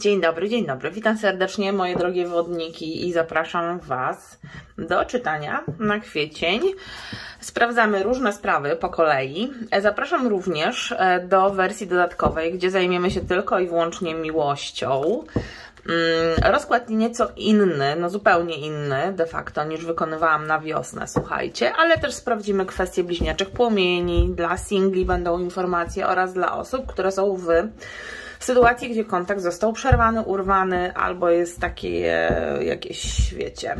Dzień dobry, dzień dobry. Witam serdecznie moje drogie wodniki i zapraszam Was do czytania na kwiecień. Sprawdzamy różne sprawy po kolei. Zapraszam również e, do wersji dodatkowej, gdzie zajmiemy się tylko i wyłącznie miłością. Mm, rozkład nieco inny, no zupełnie inny de facto niż wykonywałam na wiosnę, słuchajcie, ale też sprawdzimy kwestie bliźniaczych płomieni, dla singli będą informacje oraz dla osób, które są w sytuacji, gdzie kontakt został przerwany, urwany albo jest takie jakieś, wiecie,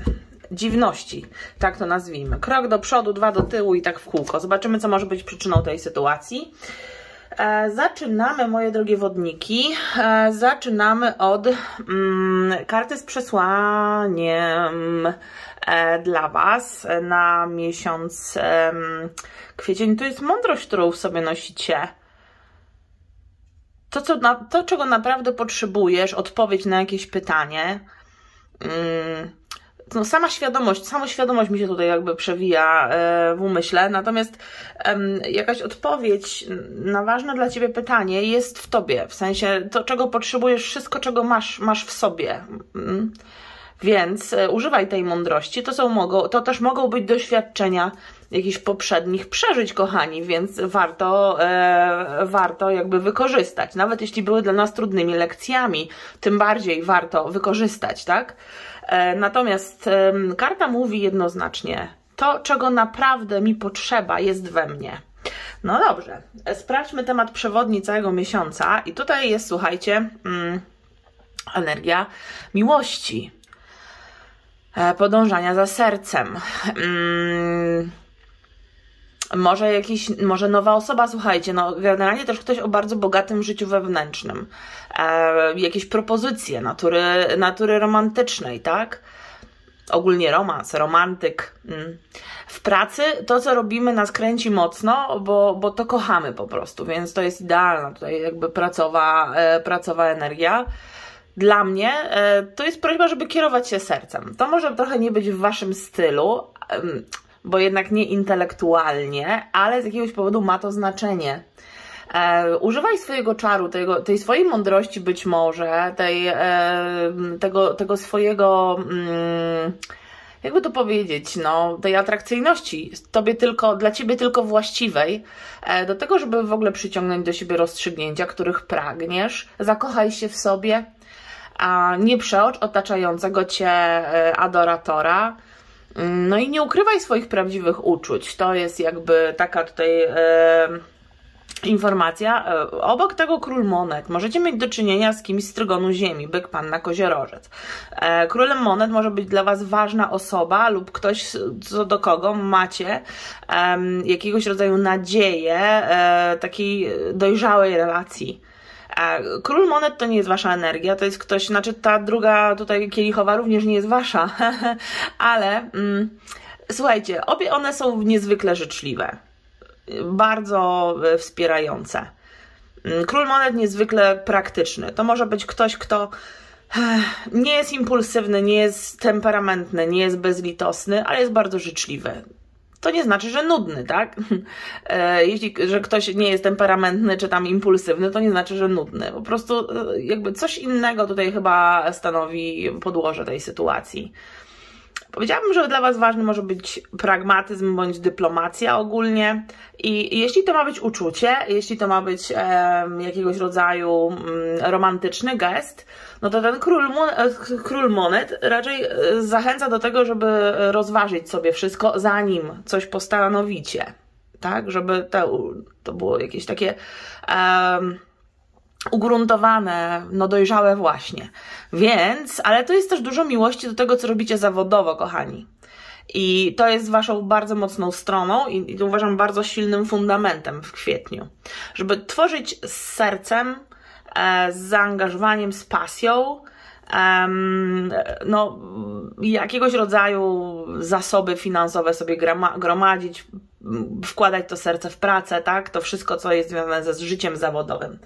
dziwności, tak to nazwijmy. Krok do przodu, dwa do tyłu i tak w kółko. Zobaczymy, co może być przyczyną tej sytuacji. E, zaczynamy, moje drogie wodniki, e, zaczynamy od mm, karty z przesłaniem e, dla Was na miesiąc kwiecień. To jest mądrość, którą w sobie nosicie. To, co na, to czego naprawdę potrzebujesz, odpowiedź na jakieś pytanie. Mm, no, sama świadomość, sama świadomość mi się tutaj jakby przewija e, w umyśle, natomiast jakaś odpowiedź na ważne dla Ciebie pytanie jest w Tobie, w sensie to, czego potrzebujesz, wszystko, czego masz, masz w sobie. Więc e, używaj tej mądrości. To, są, to też mogą być doświadczenia jakichś poprzednich przeżyć, kochani, więc warto, e, warto jakby wykorzystać. Nawet jeśli były dla nas trudnymi lekcjami, tym bardziej warto wykorzystać, tak? E, natomiast e, karta mówi jednoznacznie, to czego naprawdę mi potrzeba jest we mnie. No dobrze, sprawdźmy temat przewodni całego miesiąca i tutaj jest, słuchajcie, mm, energia miłości, podążania za sercem. Mm, może jakiś, może nowa osoba, słuchajcie, no generalnie też ktoś o bardzo bogatym życiu wewnętrznym. E, jakieś propozycje natury, natury romantycznej, tak? Ogólnie romans, romantyk. Mm. W pracy to, co robimy, nas kręci mocno, bo, bo to kochamy po prostu, więc to jest idealna tutaj jakby pracowa, e, pracowa energia. Dla mnie e, to jest prośba, żeby kierować się sercem. To może trochę nie być w waszym stylu bo jednak nie intelektualnie, ale z jakiegoś powodu ma to znaczenie. E, używaj swojego czaru, tego, tej swojej mądrości być może, tej, e, tego, tego swojego, mm, jakby to powiedzieć, no, tej atrakcyjności, tobie tylko, dla ciebie tylko właściwej, do tego, żeby w ogóle przyciągnąć do siebie rozstrzygnięcia, których pragniesz. Zakochaj się w sobie, a nie przeocz otaczającego cię e, adoratora no i nie ukrywaj swoich prawdziwych uczuć. To jest jakby taka tutaj e, informacja. E, obok tego król monet możecie mieć do czynienia z kimś z trygonu ziemi, byk, panna, koziorożec. Królem monet może być dla Was ważna osoba lub ktoś, co do kogo macie jakiegoś rodzaju nadzieję takiej dojrzałej relacji. Król monet to nie jest wasza energia, to jest ktoś, znaczy ta druga tutaj kielichowa również nie jest wasza, ale mm, słuchajcie, obie one są niezwykle życzliwe, bardzo e, wspierające. Mm, król monet niezwykle praktyczny. To może być ktoś, kto nie jest impulsywny, nie jest temperamentny, nie jest bezlitosny, ale jest bardzo życzliwy to nie znaczy, że nudny, tak? E, jeśli, że ktoś nie jest temperamentny czy tam impulsywny, to nie znaczy, że nudny. Po prostu e, jakby coś innego tutaj chyba stanowi podłoże tej sytuacji. Powiedziałabym, że dla Was ważny może być pragmatyzm bądź dyplomacja ogólnie. I jeśli to ma być uczucie, jeśli to ma być e, jakiegoś rodzaju mm, romantyczny gest, no to ten król, e, król monet raczej e, zachęca do tego, żeby rozważyć sobie wszystko, zanim coś postanowicie. Tak, żeby to, to było jakieś takie. Um, ugruntowane, no dojrzałe właśnie. Więc, ale to jest też dużo miłości do tego, co robicie zawodowo, kochani. I to jest Waszą bardzo mocną stroną i, i uważam bardzo silnym fundamentem w kwietniu. Żeby tworzyć z sercem, e, z zaangażowaniem, z pasją, no, jakiegoś rodzaju zasoby finansowe sobie gromadzić, wkładać to serce w pracę, tak? To wszystko, co jest związane ze życiem zawodowym.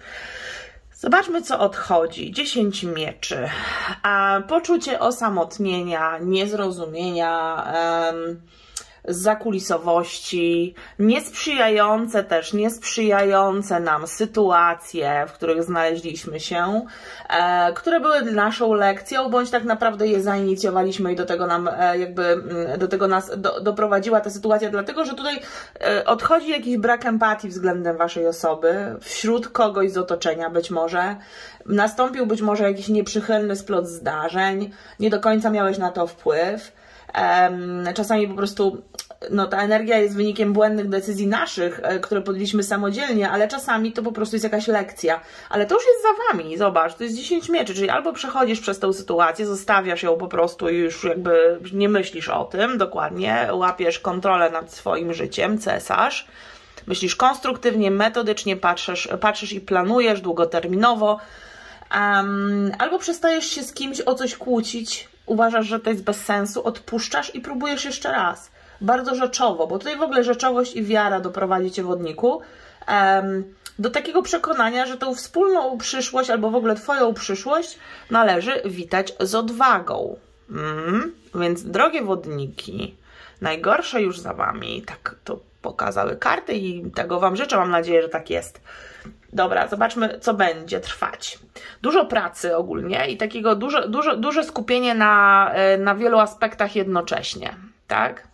Zobaczmy, co odchodzi. 10 mieczy. A poczucie osamotnienia, niezrozumienia, um, zakulisowości, niesprzyjające też, niesprzyjające nam sytuacje, w których znaleźliśmy się, e, które były naszą lekcją, bądź tak naprawdę je zainicjowaliśmy i do tego nam e, jakby, mm, do tego nas do, doprowadziła ta sytuacja, dlatego, że tutaj e, odchodzi jakiś brak empatii względem waszej osoby, wśród kogoś z otoczenia być może, nastąpił być może jakiś nieprzychylny splot zdarzeń, nie do końca miałeś na to wpływ, Czasami po prostu no, ta energia jest wynikiem błędnych decyzji naszych, e, które podjęliśmy samodzielnie, ale czasami to po prostu jest jakaś lekcja. Ale to już jest za wami, zobacz, to jest 10 mieczy, czyli albo przechodzisz przez tę sytuację, zostawiasz ją po prostu i już jakby nie myślisz o tym dokładnie, łapiesz kontrolę nad swoim życiem, cesarz, myślisz konstruktywnie, metodycznie, patrzysz, patrzysz i planujesz długoterminowo, um, albo przestajesz się z kimś o coś kłócić, uważasz, że to jest bez sensu, odpuszczasz i próbujesz jeszcze raz. Bardzo rzeczowo, bo tutaj w ogóle rzeczowość i wiara doprowadzi cię wodniku um, do takiego przekonania, że tą wspólną przyszłość albo w ogóle twoją przyszłość należy witać z odwagą. Mm, więc drogie wodniki, najgorsze już za wami, tak to pokazały karty i tego wam życzę, mam nadzieję, że tak jest. Dobra, zobaczmy, co będzie trwać. Dużo pracy ogólnie i takiego duże, duże, duże skupienie na, e, na wielu aspektach jednocześnie, tak?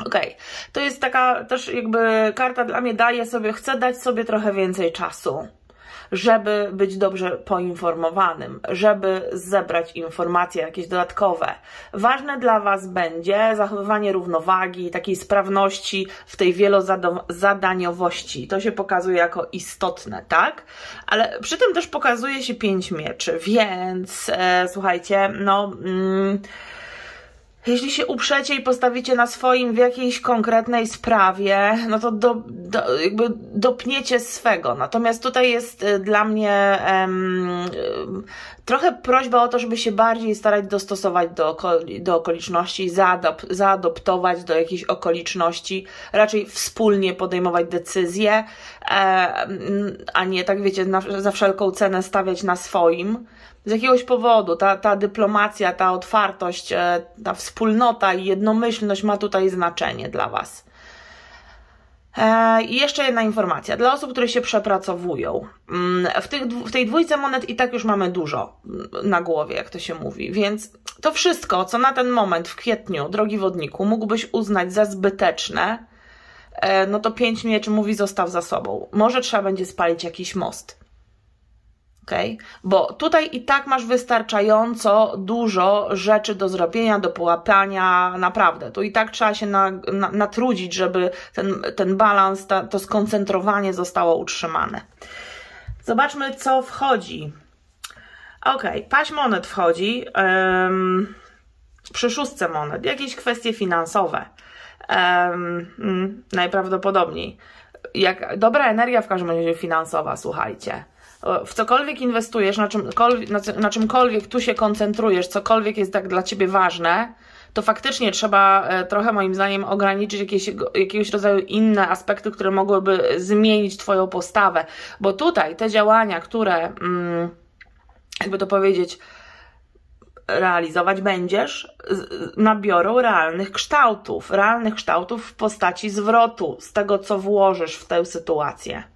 Okej, okay. to jest taka też jakby karta dla mnie daje sobie, chcę dać sobie trochę więcej czasu żeby być dobrze poinformowanym, żeby zebrać informacje jakieś dodatkowe. Ważne dla Was będzie zachowywanie równowagi, takiej sprawności w tej wielozadaniowości. To się pokazuje jako istotne, tak? Ale przy tym też pokazuje się pięć mieczy, więc e, słuchajcie, no. Mm, jeśli się uprzecie i postawicie na swoim w jakiejś konkretnej sprawie, no to do, do, jakby dopniecie swego. Natomiast tutaj jest y, dla mnie um, trochę prośba o to, żeby się bardziej starać dostosować do, do okoliczności, zaadop, zaadoptować do jakichś okoliczności, raczej wspólnie podejmować decyzje, e, a nie tak wiecie, na, za wszelką cenę stawiać na swoim z jakiegoś powodu ta, ta dyplomacja, ta otwartość, e, ta wspólnota i jednomyślność ma tutaj znaczenie dla Was. E, I jeszcze jedna informacja dla osób, które się przepracowują. Mm, w, tych, w tej dwójce monet i tak już mamy dużo mm, na głowie, jak to się mówi, więc to wszystko, co na ten moment w kwietniu, drogi wodniku, mógłbyś uznać za zbyteczne, e, no to pięć mieczy mówi zostaw za sobą. Może trzeba będzie spalić jakiś most. Okay? Bo tutaj i tak masz wystarczająco dużo rzeczy do zrobienia, do połapania, naprawdę. Tu i tak trzeba się na, na, natrudzić, żeby ten, ten balans, ta, to skoncentrowanie zostało utrzymane. Zobaczmy, co wchodzi. Ok, paść monet wchodzi. Um, przy szóstce monet. Jakieś kwestie finansowe. Um, najprawdopodobniej. Jak, dobra energia w każdym razie finansowa, słuchajcie w cokolwiek inwestujesz, na, czymkolwiek, na, na czymkolwiek tu się koncentrujesz, cokolwiek jest tak dla ciebie ważne, to faktycznie trzeba e, trochę moim zdaniem ograniczyć jakieś, jakiegoś rodzaju inne aspekty, które mogłyby zmienić Twoją postawę. Bo tutaj te działania, które, mm, jakby to powiedzieć, realizować będziesz, nabiorą realnych kształtów. Realnych kształtów w postaci zwrotu z tego, co włożysz w tę sytuację.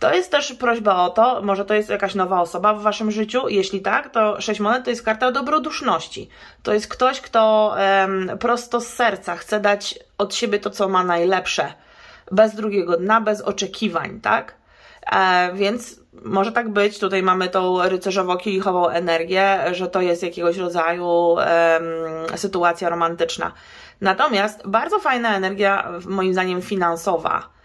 To jest też prośba o to, może to jest jakaś nowa osoba w waszym życiu. Jeśli tak, to sześć monet to jest karta dobroduszności. To jest ktoś, kto em, prosto z serca chce dać od siebie to, co ma najlepsze. Bez drugiego dna, bez oczekiwań, tak? E, więc może tak być. Tutaj mamy tą rycerzowo-kielichową energię, że to jest jakiegoś rodzaju sytuacja romantyczna. Natomiast bardzo fajna energia, moim zdaniem, finansowa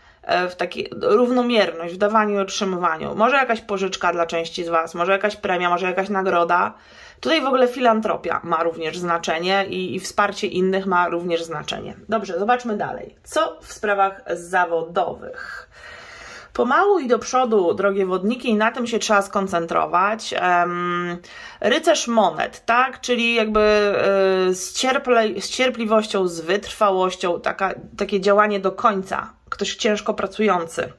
w takiej równomierność w dawaniu i otrzymywaniu. Może jakaś pożyczka dla części z Was, może jakaś premia, może jakaś nagroda. Tutaj w ogóle filantropia ma również znaczenie i, i wsparcie innych ma również znaczenie. Dobrze, zobaczmy dalej. Co w sprawach zawodowych? Pomału i do przodu, drogie wodniki, i na tym się trzeba skoncentrować. Rycerz monet, tak? Czyli jakby y, z, cierple, z cierpliwością, z wytrwałością, taka, takie działanie do końca. Ktoś ciężko pracujący,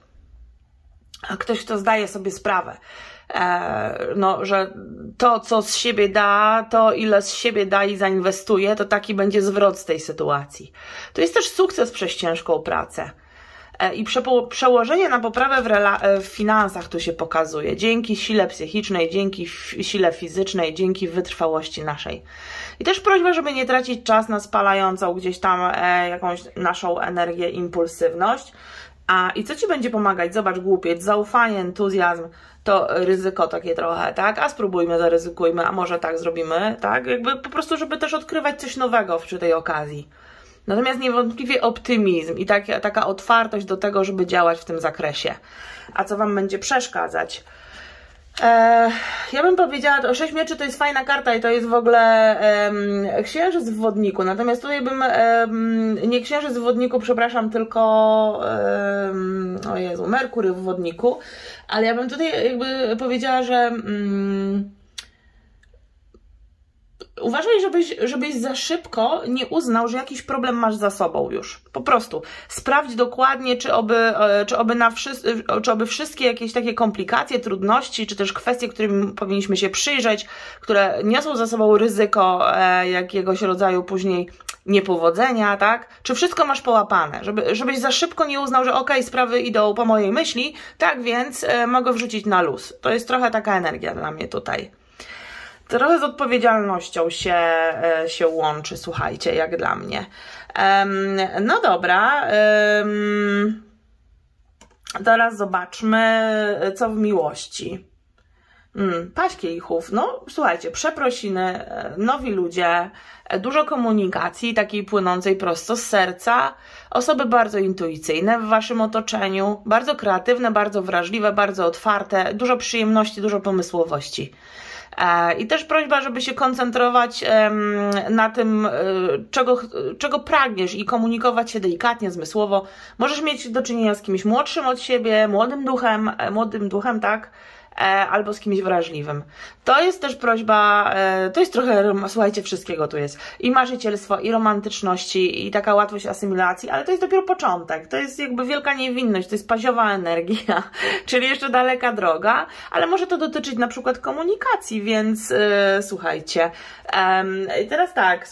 a ktoś, kto zdaje sobie sprawę, e, no, że to, co z siebie da, to ile z siebie da i zainwestuje, to taki będzie zwrot z tej sytuacji. To jest też sukces przez ciężką pracę. E, I przełożenie na poprawę w, e, w, finansach tu się pokazuje. Dzięki sile psychicznej, dzięki sile fizycznej, dzięki wytrwałości naszej. I też prośba, żeby nie tracić czas na spalającą gdzieś tam e, jakąś naszą energię, impulsywność. A i co ci będzie pomagać? Zobacz, głupiec, zaufanie, entuzjazm, to ryzyko takie trochę, tak? A spróbujmy, zaryzykujmy, a może tak zrobimy, tak? Jakby po prostu, żeby też odkrywać coś nowego przy tej okazji. Natomiast niewątpliwie optymizm i taka, taka otwartość do tego, żeby działać w tym zakresie. A co Wam będzie przeszkadzać? E, ja bym powiedziała, o 6 mieczy to jest fajna karta i to jest w ogóle um, księżyc w wodniku. Natomiast tutaj bym, nie księżyc w wodniku, przepraszam, tylko um, o Jezu, Merkury w wodniku. Ale ja bym tutaj jakby powiedziała, że um, Uważaj, żebyś, żebyś za szybko nie uznał, że jakiś problem masz za sobą już. Po prostu sprawdź dokładnie, czy oby, e, czy oby, na wszyscy, czy oby wszystkie jakieś takie komplikacje, trudności, czy też kwestie, którym powinniśmy się przyjrzeć, które niosą za sobą ryzyko e, jakiegoś rodzaju później niepowodzenia, tak? Czy wszystko masz połapane? Żeby, żebyś za szybko nie uznał, że okej, okay, sprawy idą po mojej myśli, tak więc e, mogę wrzucić na luz. To jest trochę taka energia dla mnie tutaj trochę z odpowiedzialnością się, e, się łączy, słuchajcie, jak dla mnie. No dobra. Teraz zobaczmy, co w miłości. Mm, paść kielichów, no słuchajcie, przeprosiny, e, nowi ludzie, e, dużo komunikacji takiej płynącej prosto z serca, osoby bardzo intuicyjne w waszym otoczeniu, bardzo kreatywne, bardzo wrażliwe, bardzo otwarte, dużo przyjemności, dużo pomysłowości. E, I też prośba, żeby się koncentrować na tym, e, czego, czego pragniesz i komunikować się delikatnie, zmysłowo. Możesz mieć do czynienia z kimś młodszym od siebie, młodym duchem, e, młodym duchem, tak? E, albo z kimś wrażliwym. To jest też prośba, e, to jest trochę, słuchajcie, wszystkiego tu jest. I marzycielstwo, i romantyczności, i taka łatwość asymilacji, ale to jest dopiero początek. To jest jakby wielka niewinność, to jest paziowa energia, czyli jeszcze daleka droga, ale może to dotyczyć na przykład komunikacji, więc yy, słuchajcie. Teraz tak,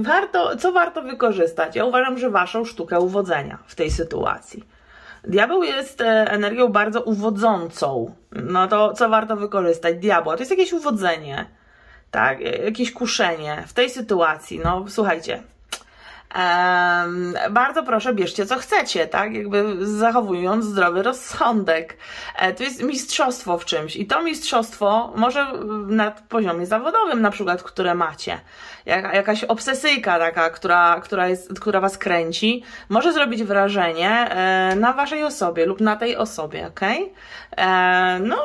warto, co warto wykorzystać? Ja uważam, że waszą sztukę uwodzenia w tej sytuacji. Diabeł jest e, energią bardzo uwodzącą. No to co warto wykorzystać? Diabła to jest jakieś uwodzenie, tak? E, jakieś kuszenie w tej sytuacji. No słuchajcie, Um, bardzo proszę, bierzcie co chcecie, tak? Jakby zachowując zdrowy rozsądek. E, to jest mistrzostwo w czymś i to mistrzostwo może na poziomie zawodowym na przykład, które macie. Jak, jakaś obsesyjka taka, która, która, jest, która was kręci, może zrobić wrażenie e, na waszej osobie lub na tej osobie, ok? E, no,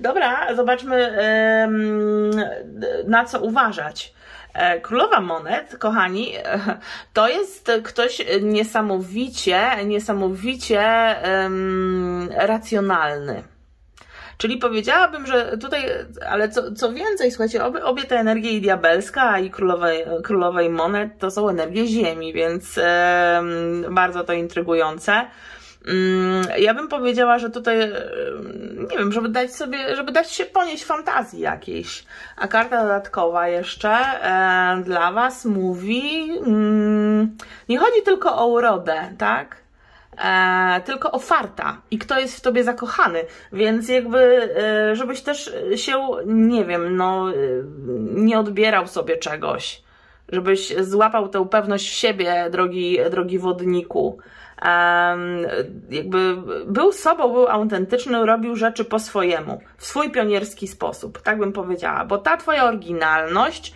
dobra, zobaczmy na co uważać. E, królowa Monet, kochani, to jest ktoś niesamowicie, niesamowicie um, racjonalny. Czyli powiedziałabym, że tutaj, ale co, co więcej, słuchajcie, obie, obie te energie i diabelska i królowej, królowej Monet to są energie Ziemi, więc um, bardzo to intrygujące. Mm, ja bym powiedziała, że tutaj, nie wiem, żeby dać sobie, żeby dać się ponieść fantazji jakiejś. A karta dodatkowa jeszcze e, dla Was mówi, mm, nie chodzi tylko o urodę, tak? E, tylko o farta i kto jest w tobie zakochany, więc jakby, e, żebyś też się, nie wiem, no, e, nie odbierał sobie czegoś, żebyś złapał tę pewność w siebie, drogi, drogi wodniku jakby był sobą, był autentyczny, robił rzeczy po swojemu, w swój pionierski sposób, tak bym powiedziała, bo ta twoja oryginalność,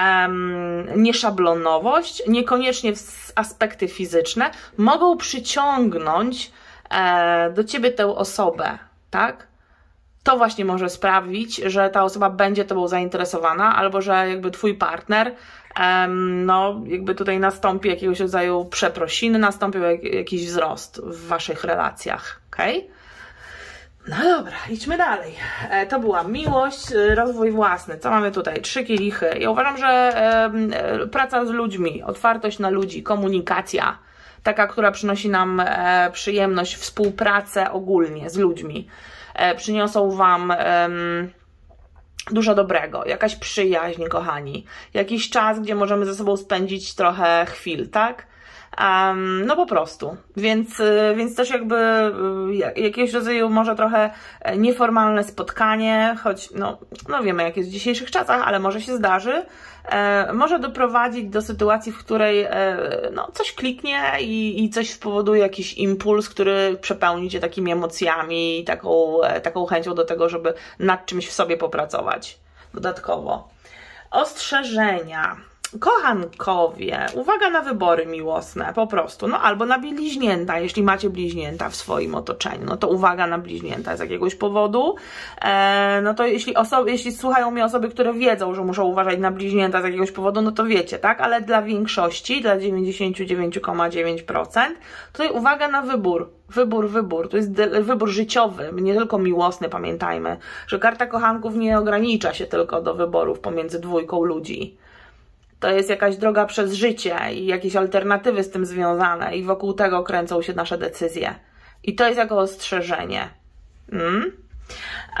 um, nieszablonowość, niekoniecznie aspekty fizyczne, mogą przyciągnąć e, do ciebie tę osobę, tak? To właśnie może sprawić, że ta osoba będzie tobą zainteresowana, albo że jakby twój partner no jakby tutaj nastąpi jakiegoś rodzaju przeprosiny, nastąpił jakiś wzrost w waszych relacjach, ok? No dobra, idźmy dalej. E, to była miłość, e, rozwój własny. Co mamy tutaj? Trzy kielichy. Ja uważam, że e, praca z ludźmi, otwartość na ludzi, komunikacja, taka, która przynosi nam przyjemność, współpracę ogólnie z ludźmi, przyniosą Wam dużo dobrego, jakaś przyjaźń, kochani, jakiś czas, gdzie możemy ze sobą spędzić trochę chwil, tak? Um, no po prostu. Więc, y, więc też jakby y, jakiegoś rodzaju może trochę e, nieformalne spotkanie, choć no, no wiemy jak jest w dzisiejszych czasach, ale może się zdarzy, e, może doprowadzić do sytuacji, w której e, no, coś kliknie i, i coś spowoduje jakiś impuls, który przepełni Cię takimi emocjami i taką, e, taką chęcią do tego, żeby nad czymś w sobie popracować dodatkowo. Ostrzeżenia kochankowie, uwaga na wybory miłosne, po prostu, no albo na bliźnięta, jeśli macie bliźnięta w swoim otoczeniu, no to uwaga na bliźnięta z jakiegoś powodu, e, no to jeśli osoby, jeśli słuchają mnie osoby, które wiedzą, że muszą uważać na bliźnięta z jakiegoś powodu, no to wiecie, tak, ale dla większości, dla 99,9%, tutaj uwaga na wybór, Wybór, wybór. To jest wybór życiowy, nie tylko miłosny, pamiętajmy, że karta kochanków nie ogranicza się tylko do wyborów pomiędzy dwójką ludzi to jest jakaś droga przez życie i jakieś alternatywy z tym związane, i wokół tego kręcą się nasze decyzje. I to jest jako ostrzeżenie. Mm?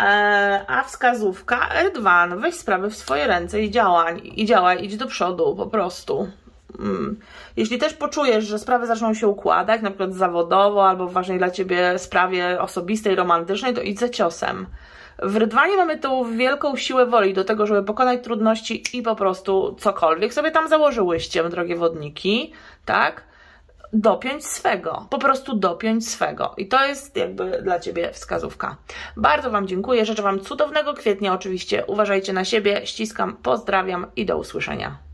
E, a wskazówka Edwan, weź sprawy w swoje ręce i działaj, i działaj, idź do przodu po prostu. Mm. Jeśli też poczujesz, że sprawy zaczną się układać, na przykład zawodowo albo w ważnej dla Ciebie sprawie osobistej, romantycznej, to idź za ciosem. W rydwanie mamy tą wielką siłę woli do tego, żeby pokonać trudności i po prostu cokolwiek sobie tam założyłyście, drogie wodniki, tak? Dopiąć swego, po prostu dopiąć swego. I to jest jakby dla Ciebie wskazówka. Bardzo Wam dziękuję, życzę Wam cudownego kwietnia oczywiście. Uważajcie na siebie, ściskam, pozdrawiam i do usłyszenia.